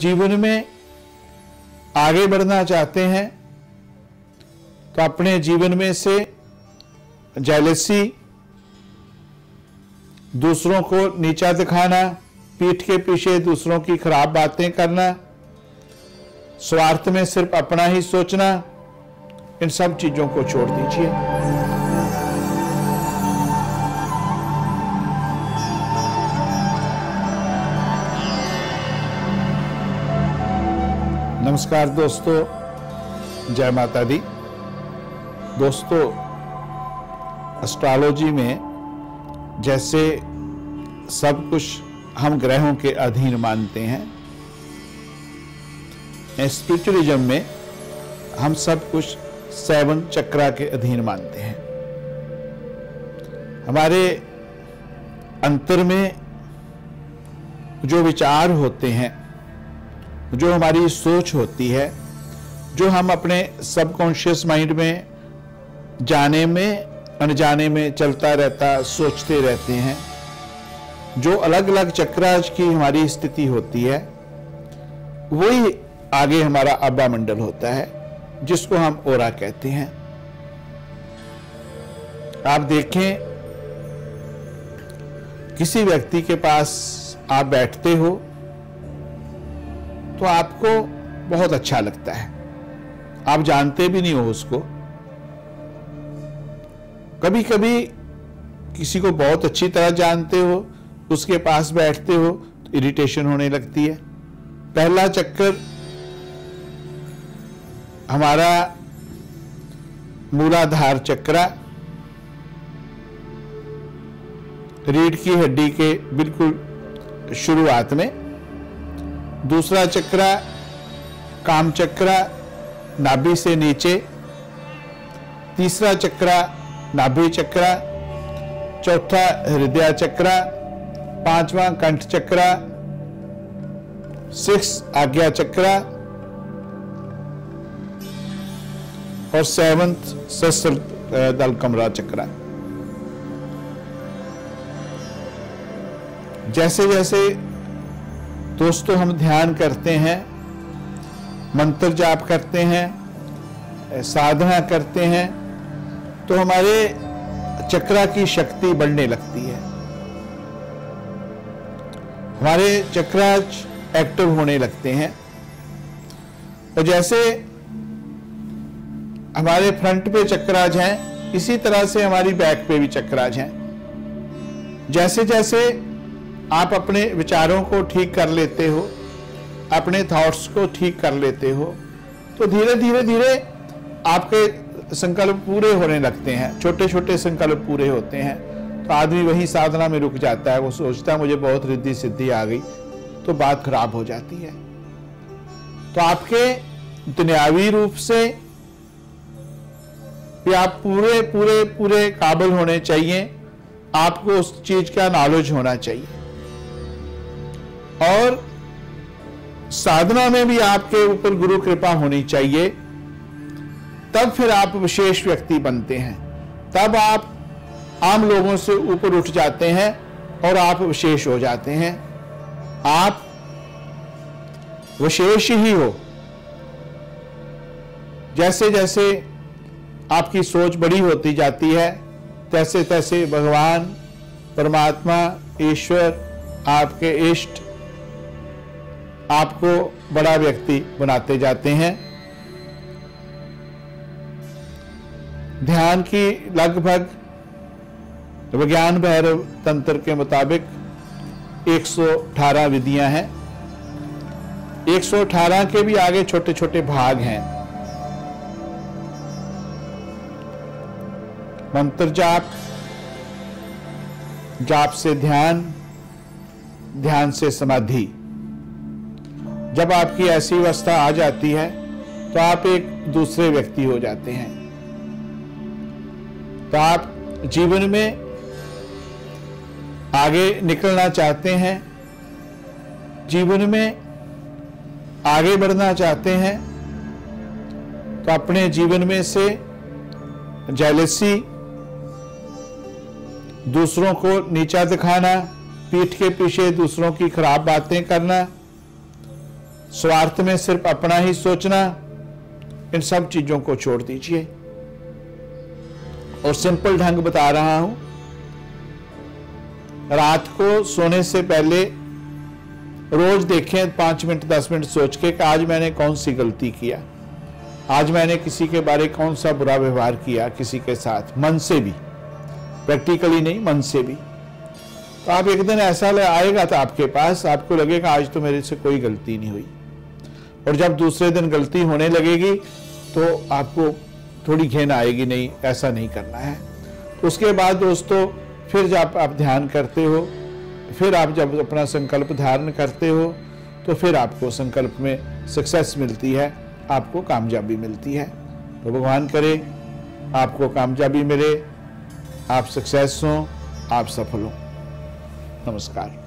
जीवन में आगे बढ़ना चाहते हैं तो अपने जीवन में से जेलसी दूसरों को नीचा दिखाना, पीठ के पीछे दूसरों की खराब बातें करना, स्वार्थ में सिर्फ़ अपना ही सोचना, इन सब चीज़ों को छोड़ दीजिए। नमस्कार दोस्तों, जय माता दी। दोस्तों एस्ट्रोलॉजी में जैसे सब कुछ हम ग्रहों के अधीन मानते हैं स्पिरिचुअलिज्म में हम सब कुछ सेवन चक्रा के अधीन मानते हैं। हमारे अंतर में जो विचार होते हैं जो हमारी सोच होती है, जो हम अपने सबकॉन्शियस माइंड में जाने में, अनजाने में चलता रहता, सोचते रहते हैं, जो अलग अलग चक्राज की हमारी स्थिति होती है, वही आगे हमारा अब्बा मंडल होता है, जिसको हम ओरा कहते हैं। आप देखें, किसी व्यक्ति के पास आप बैठते हो तो आपको बहुत अच्छा लगता है। आप जानते भी नहीं हो उसको। कभी कभी किसी को बहुत अच्छी तरह जानते हो, उसके पास बैठते हो तो इरिटेशन होने लगती है। पहला चक्कर हमारा मूलाधार चक्रा, रीढ़ की हड्डी के बिल्कुल शुरुआत में दूसरा चक्रा काम चक्रा नाभि से नीचे। तीसरा चक्रा नाभि चक्रा चौथा हृदय चक्रा पांचवा कंठ चक्रा सिक्स आज्ञा चक्रा और सेवंथ शस्त्र दल कमरा चक्रा जैसे जैसे दोस्तों, हम ध्यान करते हैं, मंत्र जाप करते हैं, साधना करते हैं तो हमारे चक्रा की शक्ति बढ़ने लगती है। हमारे चक्राज एक्टिव होने लगते हैं। और जैसे हमारे फ्रंट पे चक्राज हैं, इसी तरह से हमारी बैक पे भी चक्राज हैं। जैसे जैसे आप अपने विचारों को ठीक कर लेते हो, अपने थॉट्स को ठीक कर लेते हो तो धीरे धीरे धीरे आपके संकल्प पूरे होने लगते हैं छोटे छोटे संकल्प पूरे होते हैं। तो आदमी वही साधना में रुक जाता है, वो सोचता है, मुझे बहुत रिद्धि सिद्धि आ गई तो बात खराब हो जाती है। तो आपके दुनियावी रूप से भी आप पूरे पूरे पूरे काबिल होने चाहिए, आपको उस चीज़ का नॉलेज होना चाहिए। और साधना में भी आपके ऊपर गुरु कृपा होनी चाहिए, तब फिर आप विशेष व्यक्ति बनते हैं। तब आप आम लोगों से ऊपर उठ जाते हैं और आप विशेष हो जाते हैं। आप विशेष ही हो। जैसे जैसे आपकी सोच बड़ी होती जाती है तैसे तैसे भगवान, परमात्मा, ईश्वर, आपके इष्ट आपको बड़ा व्यक्ति बनाते जाते हैं। ध्यान की लगभग विज्ञान भैरव तंत्र के मुताबिक 118 विधियाँ हैं। 118 के भी आगे छोटे छोटे भाग हैं। मंत्र जाप जाप से ध्यान ध्यान से समाधि। जब आपकी ऐसी अवस्था आ जाती है तो आप एक दूसरे व्यक्ति हो जाते हैं। तो आप जीवन में आगे निकलना चाहते हैं, जीवन में आगे बढ़ना चाहते हैं तो अपने जीवन में से जेलसी दूसरों को नीचा दिखाना, पीठ के पीछे दूसरों की खराब बातें करना स्वार्थ में सिर्फ़ अपना ही सोचना, इन सब चीज़ों को छोड़ दीजिए। और सिंपल ढंग बता रहा हूँ, रात को सोने से पहले रोज देखें, पाँच मिनट, दस मिनट सोच के कि आज मैंने कौन सी गलती किया? आज मैंने किसी के बारे कौन सा बुरा व्यवहार किया किसी के साथ? मन से भी। प्रैक्टिकली नहीं, मन से भी। तो आप एक दिन ऐसा आएगा तो आपके पास, आपको लगेगा, आज तो मेरे से कोई गलती नहीं हुई। और जब दूसरे दिन गलती होने लगेगी तो आपको थोड़ी घेन आएगी, नहीं, ऐसा नहीं करना है। उसके बाद दोस्तों, फिर जब आप ध्यान करते हो, फिर आप जब अपना संकल्प धारण करते हो तो फिर आपको संकल्प में सक्सेस मिलती है, आपको कामयाबी मिलती है। तो भगवान करे, आपको कामयाबी मिले, आप सक्सेस हों, आप सफल हों। नमस्कार।